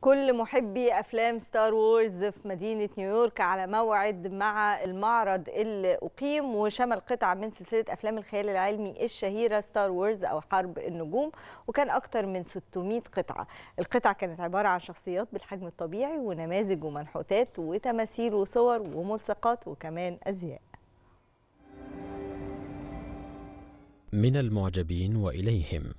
كل محبي أفلام Star Wars في مدينة نيويورك على موعد مع المعرض اللي أقيم وشمل قطعه من سلسلة أفلام الخيال العلمي الشهيرة Star Wars أو حرب النجوم وكان أكتر من 600 قطعة. القطعة كانت عبارة عن شخصيات بالحجم الطبيعي ونماذج ومنحوتات وتماثيل وصور وملصقات وكمان أزياء. من المعجبين وإليهم.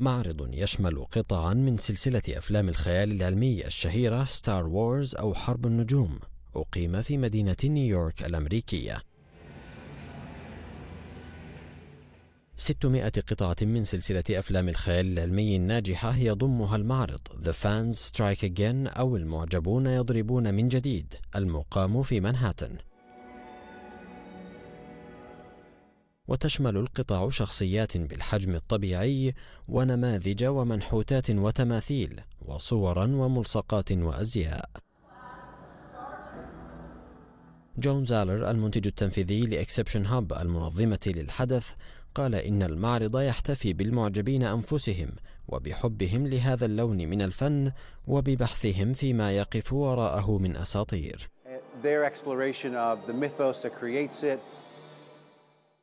معرض يشمل قطعا من سلسلة أفلام الخيال العلمي الشهيرة Star Wars أو حرب النجوم. أقيم في مدينة نيويورك الأمريكية. 600 قطعة من سلسلة أفلام الخيال العلمي الناجحة يضمها المعرض The Fans Strike Again أو المعجبون يضربون من جديد. المقام في منهاتن. وتشمل القطع شخصيات بالحجم الطبيعي ونماذج ومنحوتات وتماثيل وصورا وملصقات وأزياء جون زالر المنتج التنفيذي لإكسبشن هاب المنظمة للحدث قال إن المعرض يحتفي بالمعجبين أنفسهم وبحبهم لهذا اللون من الفن وببحثهم فيما يقف وراءه من أساطير. Their exploration of the mythos that creates it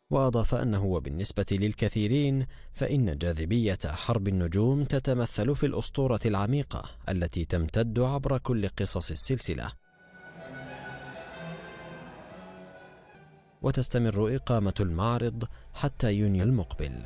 وأضاف أنه وبالنسبة للكثيرين فإن جاذبية حرب النجوم تتمثل في الأسطورة العميقة التي تمتد عبر كل قصص السلسلة. وتستمر إقامة المعرض حتى يونيو المقبل.